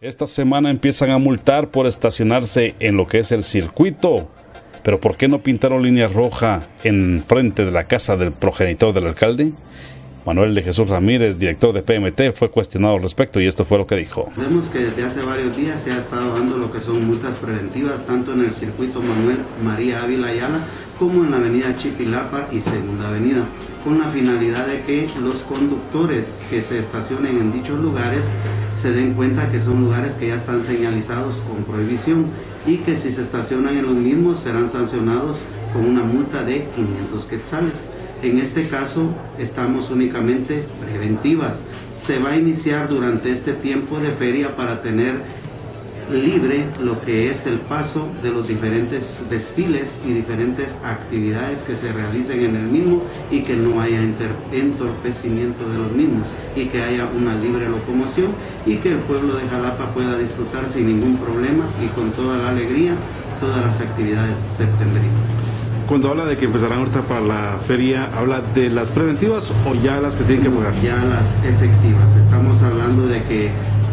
Esta semana empiezan a multar por estacionarse en lo que es el circuito. Pero ¿por qué no pintaron línea roja en frente de la casa del progenitor del alcalde? Manuel de Jesús Ramírez, director de PMT, fue cuestionado al respecto y esto fue lo que dijo. Vemos que desde hace varios días se ha estado dando lo que son multas preventivas tanto en el circuito Manuel María Ávila Ayala como en la avenida Chipilapa y Segunda Avenida, con la finalidad de que los conductores que se estacionen en dichos lugares se den cuenta que son lugares que ya están señalizados con prohibición y que si se estacionan en los mismos serán sancionados con una multa de 500 quetzales. En este caso estamos únicamente preventivas. Se va a iniciar durante este tiempo de feria para tener libre lo que es el paso de los diferentes desfiles y diferentes actividades que se realicen en el mismo y que no haya entorpecimiento de los mismos y que haya una libre locomoción y que el pueblo de Jalapa pueda disfrutar sin ningún problema y con toda la alegría todas las actividades septembrinas cuando habla de que empezarán ahorita para la feria, ¿habla de las preventivas o ya las que tienen que pagar? Ya las efectivas. Estamos hablando de que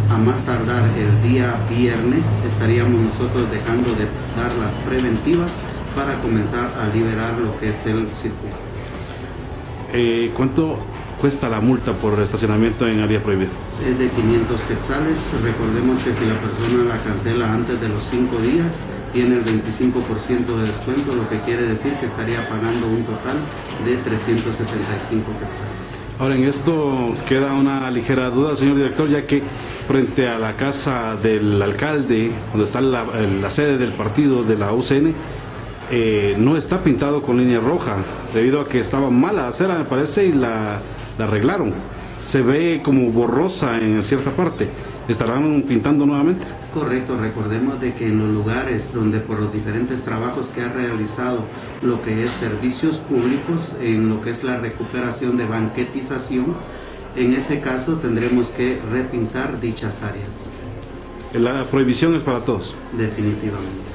a más tardar el día viernes estaríamos nosotros dejando de dar las preventivas para comenzar a liberar lo que es el circuito. Eh, ¿Cuánto cuesta la multa por estacionamiento en área prohibida? Es de 500 quetzales. Recordemos que si la persona la cancela antes de los 5 días, tiene el 25% de descuento, lo que quiere decir que estaría pagando un total de 375 quetzales. Ahora, en esto queda una ligera duda, señor director, ya que frente a la casa del alcalde, donde está la, la sede del partido de la UCN, eh, no está pintado con línea roja, debido a que estaba mala la acera, me parece, y la la arreglaron. Se ve como borrosa en cierta parte. ¿Estarán pintando nuevamente? Correcto, recordemos de que en los lugares donde por los diferentes trabajos que ha realizado lo que es servicios públicos, en lo que es la recuperación de banquetización, en ese caso tendremos que repintar dichas áreas. La prohibición es para todos. Definitivamente.